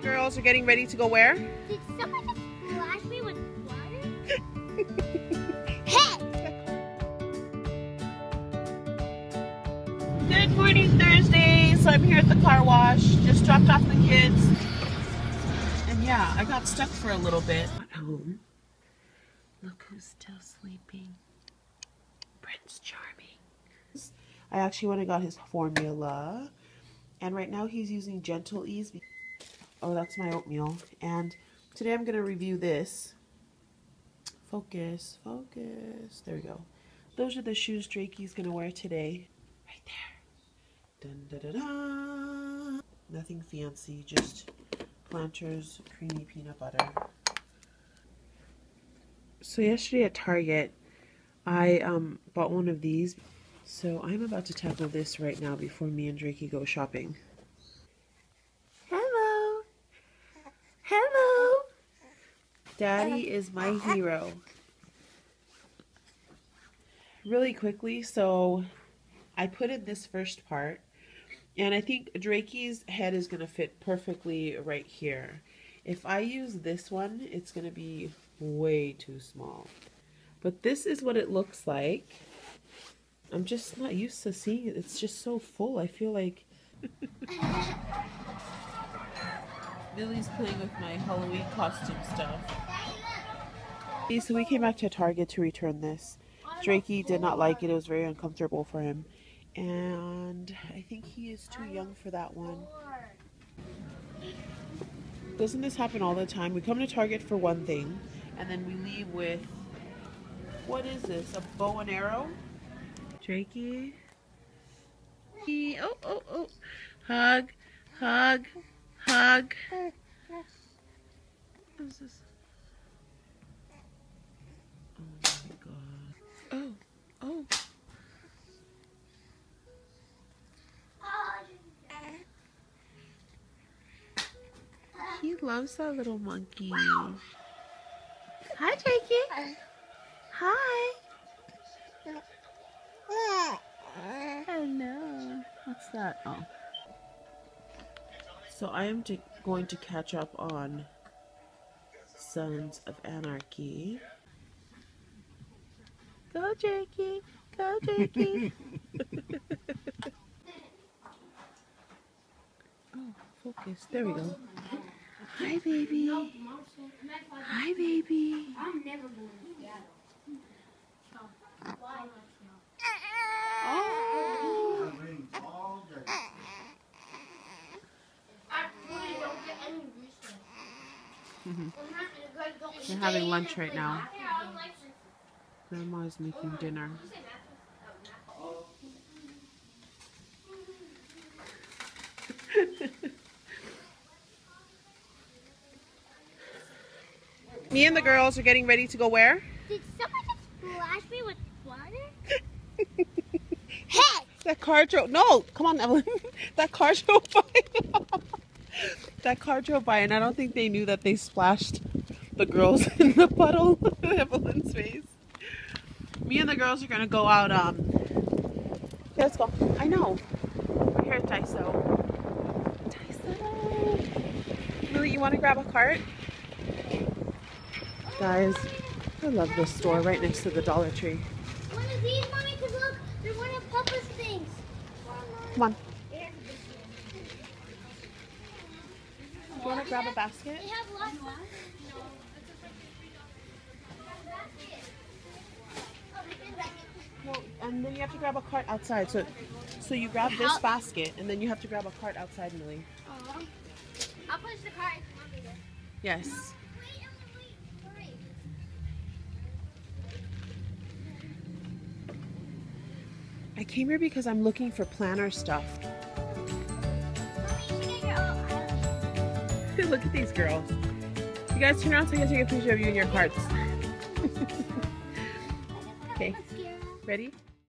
the girls are getting ready to go where? Did someone just splash me with water? hey! Good morning, Thursday. So I'm here at the car wash. Just dropped off the kids. And yeah, I got stuck for a little bit. At home. Look who's still sleeping. Prince Charming. I actually went and got his formula. And right now he's using Gentlease. Oh, that's my oatmeal. And today I'm going to review this. Focus, focus. There we go. Those are the shoes Drakey's going to wear today. Right there. Dun, da, da, da. Nothing fancy, just Planters creamy peanut butter. So yesterday at Target, I um, bought one of these. So I'm about to tackle this right now before me and Drakey go shopping. Hello. Hello. Daddy is my hero. Really quickly, so I put in this first part. And I think Drakey's head is going to fit perfectly right here. If I use this one, it's going to be way too small. But this is what it looks like. I'm just not used to seeing it. It's just so full. I feel like... Lily's playing with my Halloween costume stuff. So we came back to Target to return this. Drakey did not like it. It was very uncomfortable for him. And I think he is too young for that one. Doesn't this happen all the time? We come to Target for one thing, and then we leave with, what is this, a bow and arrow? Drakey? Oh, oh, oh. Hug, hug, hug. What is this? Oh my god. Oh, oh. He loves that little monkey. Hi, Drakey. Hi. Hello. What's that? Oh. So I am to, going to catch up on Sons of Anarchy. Go, Drakey. Go, Drakey. oh, focus. There we go. Hi, baby. Hi, baby. I'm never going to Seattle. They're having lunch right now. Grandma is making dinner. Me and the girls are getting ready to go where? Did someone just splash me with water? hey! That car drove. No, come on, Evelyn. that car drove by. That car drove by, and I don't think they knew that they splashed the girls in the puddle. Evelyn's face. Me and the girls are gonna go out. Um, okay, let's go. I know. We're here at Daiso. Daiso. Lily, you want to grab a cart? Guys, I love this store right next to the Dollar Tree. One of these, mommy, because look, they're one of Papa's things. Come on. You want to grab a basket? They have lots of... Well, and then you have to grab a cart outside. So, so you grab this basket, and then you have to grab a cart outside, Millie. Aw. I'll push the car if you want me to. Yes. Wait, Emily, wait. Hurry. I came here because I'm looking for planner stuff. Look at these girls. You guys turn around so I can take a picture of you and your carts. Okay. Ready?